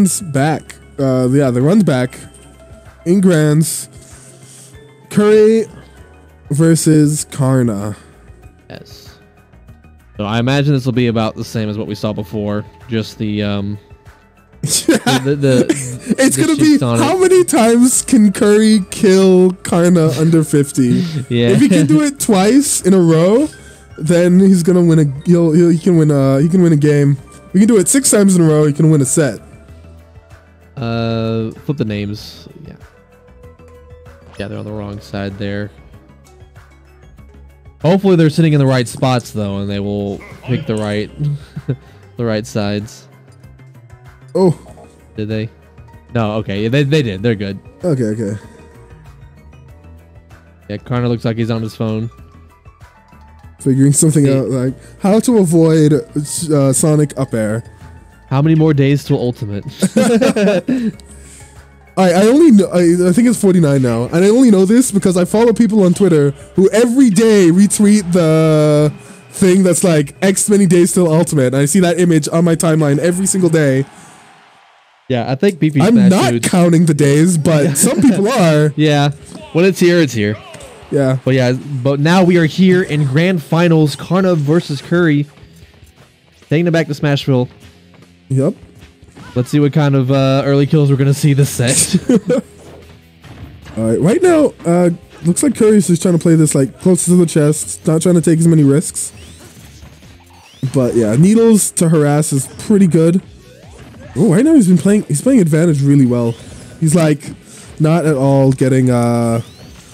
runs back. Uh, yeah, the runs back in grands. Kurry versus Karna. Yes. So I imagine this will be about the same as what we saw before. Just the um. the, the, the It's gonna be on it. how many times can Kurry kill Karna under fifty? Yeah. If he can do it twice in a row, then he's gonna win a. He'll, he'll he can win a he can win a game. We can do it six times in a row. He can win a set. Uh, flip the names. Yeah. Yeah, they're on the wrong side there. Hopefully they're sitting in the right spots though, and they will pick the right, the right sides. Oh, Did they? No. Okay. Yeah, they they did. They're good. okay, okay. Yeah, Karna looks like he's on his phone. Figuring something See- out like how to avoid uh, Sonic up air. How many more days till ultimate? I, I only know, I, I think it's 49 now, and I only know this because I follow people on Twitter who every day retweet the thing that's like X many days till ultimate. And I see that image on my timeline every single day. yeah, I think BP I'm not Dudes- counting the days, but some people are. Yeah, when it's here, it's here. Yeah. But yeah, but now we are here in grand finals. Karna versus Kurry. Taking it back to Smashville. Yep. Let's see what kind of uh, early kills we're gonna see this set. All right. Right now, uh, looks like Kurry's just trying to play this like close to the chest, not trying to take as many risks. But yeah, needles to harass is pretty good. Oh, right now he's been playing. He's playing advantage really well. He's like not at all getting. uh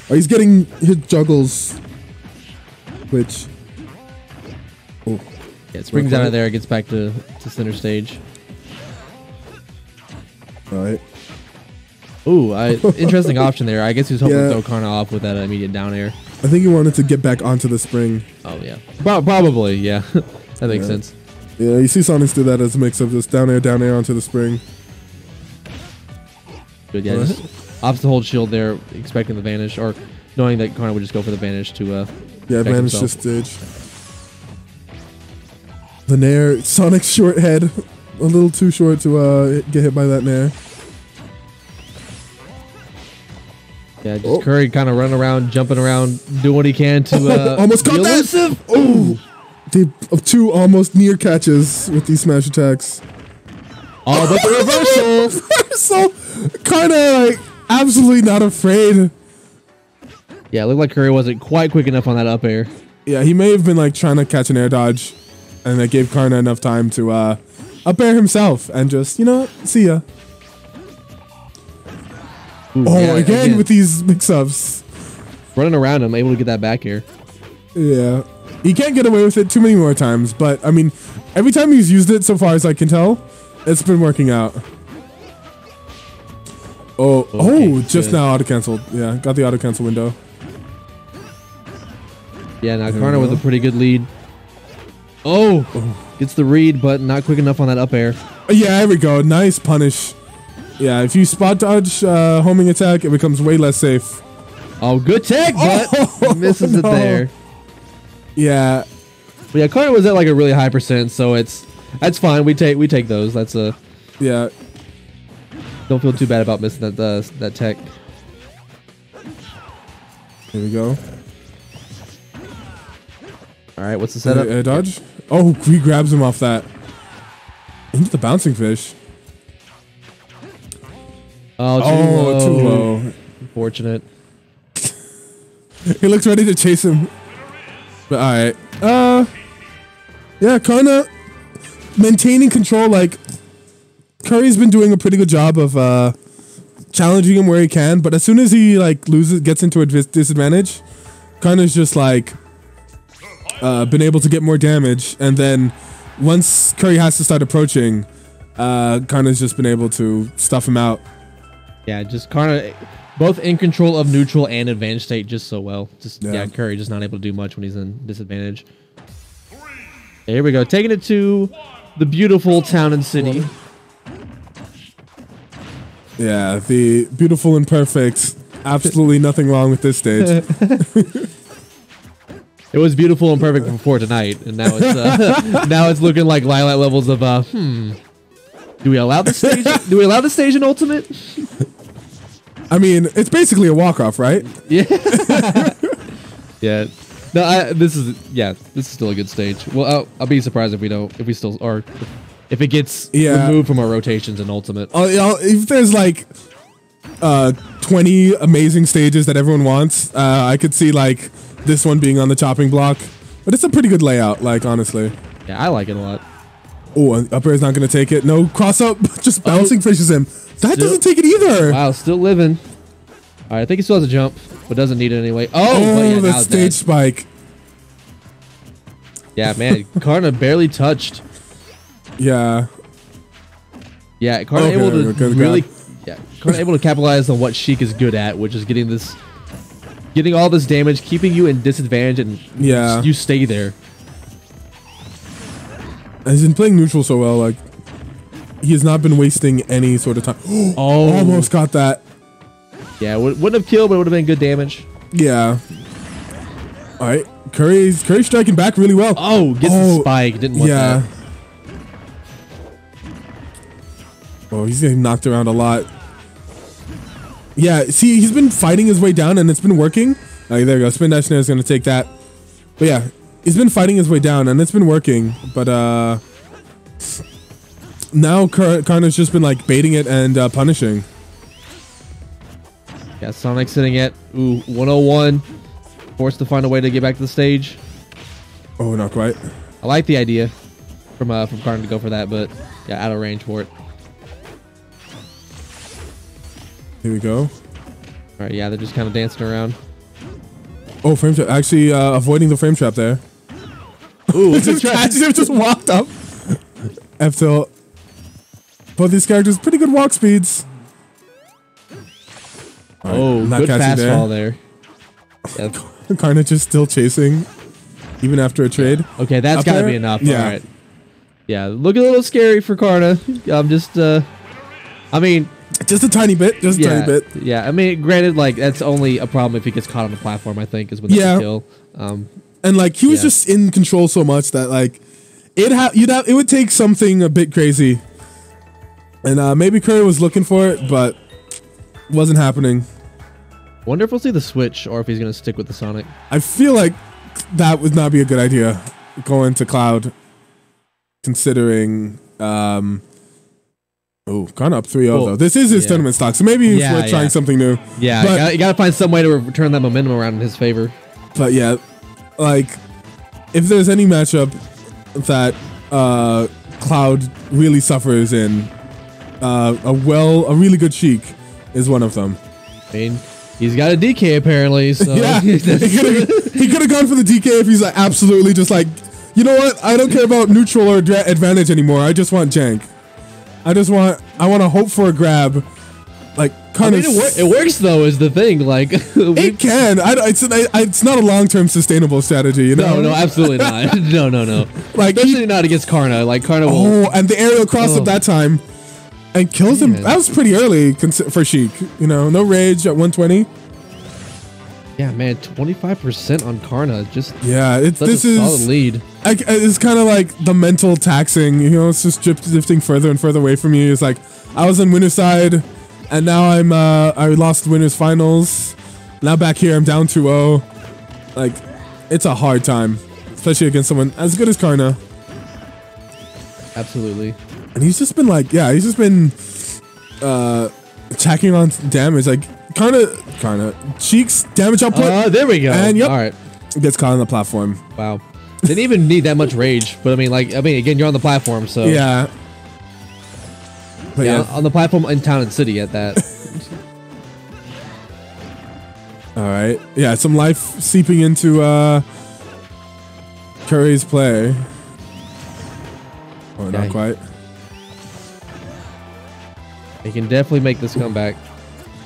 He's getting his juggles, which. Oh, yeah, springs out of there, gets back to, to center stage. all right. Ooh, I, interesting option there. I guess he was hoping Yeah. to throw Karna off with that immediate down air. I think he wanted to get back onto the spring. Oh yeah, Pro- probably yeah. that makes Yeah. sense. Yeah, you see Sonics do that as a mix of just down air, down air onto the spring. Good, yeah. Alright. Just opts to hold shield there, expecting the vanish, or knowing that Karna would just go for the vanish to uh, Yeah, Check advantage to himself. stage. The Nair, Sonic's short head, a little too short to uh, get hit by that Nair. Yeah, just Oh. Kurry kind of running around, jumping around, doing what he can to uh, Almost got that! Oh, the of two almost near catches with these smash attacks. Oh, but the reversal. so kind of like absolutely not afraid. yeah, it looked like Kurry wasn't quite quick enough on that up air. Yeah, he may have been like trying to catch an air dodge, and that gave Karna enough time to uh, up air himself and just you know see ya. Ooh, Oh, yeah, again, with these mix-ups. running around him, able to get that back air. Yeah. He can't get away with it too many more times, but I mean, every time he's used it so far as I can tell, it's been working out. Oh, oh, just good. now auto canceled. Yeah, got the auto cancel window. Yeah, now Karna with a pretty good lead. Oh, gets the read, but not quick enough on that up air. Uh, Yeah, there we go. Nice punish. Yeah, if you spot dodge uh, homing attack, it becomes way less safe. Oh, good tech, but Oh, misses it there. Yeah, But yeah, Karna was at like a really high percent, so it's that's fine. We take we take those. That's a yeah. don't feel too bad about missing that uh, that tech. Here we go. All right, what's the setup? Air dodge. Oh, he grabs him off that. Into the bouncing fish. Oh, too Oh, low. too low. Unfortunate. He looks ready to chase him. But all right. Uh, yeah, Karna maintaining control. Like Kurry's been doing a pretty good job of uh challenging him where he can. But as soon as he like loses, gets into a dis- disadvantage, Karna's just like uh been able to get more damage. And then once Kurry has to start approaching, uh, Karna's just been able to stuff him out. Yeah, just Karna, both in control of neutral and advantage state just so well. Just yeah. Yeah. Kurry just not able to do much when he's in disadvantage. Here we go, taking it to the beautiful town and city. Yeah, the beautiful and perfect. Absolutely nothing wrong with this stage. It was beautiful and perfect before tonight, and now it's uh, now it's looking like Lylat levels of uh, hmm. Do we allow the stage? do we allow the stage in ultimate? I mean, it's basically a walk off, right? Yeah. yeah. No, I, this is yeah. This is still a good stage. Well, I'll, I'll be surprised if we don't if we still are if it gets Yeah. removed from our rotations in ultimate. Uh, you know, if there's like uh 20 amazing stages that everyone wants, uh, I could see like this one being on the chopping block. But it's a pretty good layout, like honestly. Yeah, I like it a lot. Oh, and up air is not going to take it. No cross up, just oh. bouncing fishes him. That Still- doesn't take it either. Wow, still living. All right, I think he still has a jump, but doesn't need it anyway. Oh, Oh, yeah, the stage dead. spike. Yeah, man, Karna barely touched. Yeah. Yeah, Karna Okay, able to really, yeah, Karna able to capitalize on what Sheik is good at, which is getting this, getting all this damage, keeping you in disadvantage, and Yeah. you stay there. He's been playing neutral so well. Like he has not been wasting any sort of time. Oh, Almost got that. Yeah, would, wouldn't have killed, but it would have been good damage. Yeah. All right. Kurry's Kurry striking back really well. Oh, gets Oh, the spike. Didn't want yeah. that. Oh, he's getting knocked around a lot. Yeah, see, he's been fighting his way down, and it's been working. There you go. Spin dash nair is going to take that. But yeah, he's been fighting his way down, and it's been working. But uh, now Kar- Karna's just been like baiting it and uh, punishing. Yeah, Sonic sitting at ooh 101, forced to find a way to get back to the stage. Oh, not quite. I like the idea from uh, from Karn to go for that, but yeah, out of range for it. Here we go. All right, yeah, they're just kind of dancing around. Oh, frame trap. Actually, uh, avoiding the frame trap there. Ooh, just catches him, just walked up. F tilt. Both these characters, pretty good walk speeds. All right, oh, not good catching fast there. fall there. Yeah, Carnage is still chasing, even after a trade. okay, that's Up got to there? be enough. Yeah. All right. Yeah, look a little scary for Karna. I'm just, uh, I mean, Just a tiny bit, just a yeah, tiny bit. yeah. I mean, granted, like that's only a problem if he gets caught on the platform. I think is when that's Yeah. a kill. Um, And like he was Yeah. just in control so much that like it ha- you'd have it would take something a bit crazy. And uh, maybe Kurry was looking for it, but wasn't happening. wonder if we'll see the switch or if he's gonna stick with the Sonic. I feel like that would not be a good idea going to Cloud, considering. Um, oh, gone up 3 0 Well, though. This is his yeah. tournament stock, so maybe it's Yeah, worth trying something new. Yeah, But- you, gotta, you gotta find some way to re- turn that momentum around in his favor. But yeah, like if there's any matchup that uh, Cloud really suffers in, uh, a well, a really good Sheik is one of them. I mean, he's got a DK apparently, so yeah, he could have he could have gone for the DK if he's like absolutely just like, you know what? I don't care about neutral or advantage anymore. I just want jank. I just want I want to hope for a grab. Like I kind mean, of. it, wor- it works though. Is the thing like? It can. I, it's I, it's not a long term sustainable strategy. You know. no, no, absolutely not. no, no, no. Like, he- Especially not against Karna. Like Karna will. Oh, and the aerial cross Oh. at that time, and kills him. That was pretty early for Sheik. You know, no rage at 120. Yeah, man, twenty five percent on Karna. Just Yeah, it's this a solid is lead. I, it's kind of like the mental taxing. You know, it's just drifting further and further away from you. It's like I was in winner's side, and now I'm uh I lost winners finals. Now back here, I'm down 2-0. Like, it's a hard time, especially against someone as good as Karna. Absolutely. And he's just been like, yeah, he's just been uh attacking on damage. Like kinda kinda cheeks damage output Uh, there we go. And yep. All right. gets caught on the platform. Wow. Didn't even need that much rage, but I mean, like, I mean, again, you're on the platform, so Yeah. But yeah, yeah. on the platform in town and city at that. Alright. Yeah, some life seeping into uh Kurry's play. Oh not quite. he can definitely make this comeback.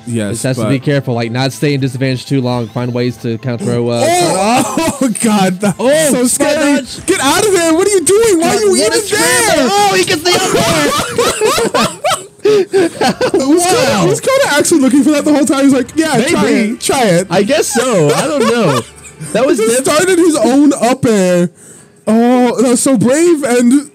Yes. Just has to be careful, like not stay in disadvantage too long. Find ways to kind of throw. Uh, Oh, oh god, that's Oh, so scary. Get out of there. What are you doing? Why are you What even there? Oh, he gets the up Was Coda, was Coda actually looking for that the whole time? He's like, yeah, try it. Try it. I guess so. I don't know. That was just started his own up air. Oh, that was so brave and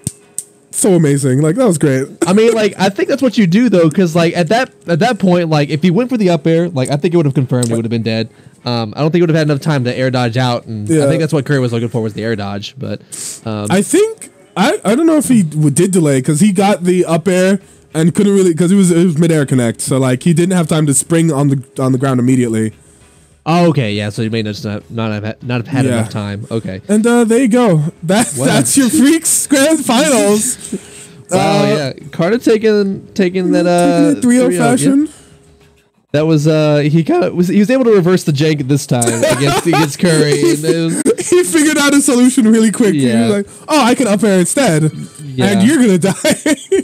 so amazing. Like that was great. I mean, like I think that's what you do though, because like at that at that point, like if he went for the up air, like I think it would have confirmed he would have been dead. Um, I don't think he would have had enough time to air dodge out, and Yeah. I think that's what Kurry was looking for was the air dodge. But um, I think I I don't know if he w- did delay because he got the up air and couldn't really because it was it was mid air connect. So like he didn't have time to spring on the on the ground immediately. Oh, okay, yeah, so you may just not not have had- not have had Yeah. enough time. Okay, And uh, there you go. That Wow. that's your freaks grand finals. wow, Uh, yeah, Carter taking taking that uh it 3-0 3-0, fashion. yeah. That was uh he kind of was he was able to reverse the jank this time against against Kurry. Was, he figured out a solution really quick. He Yeah. was like, "Oh, I can up air instead, Yeah. and you're gonna die."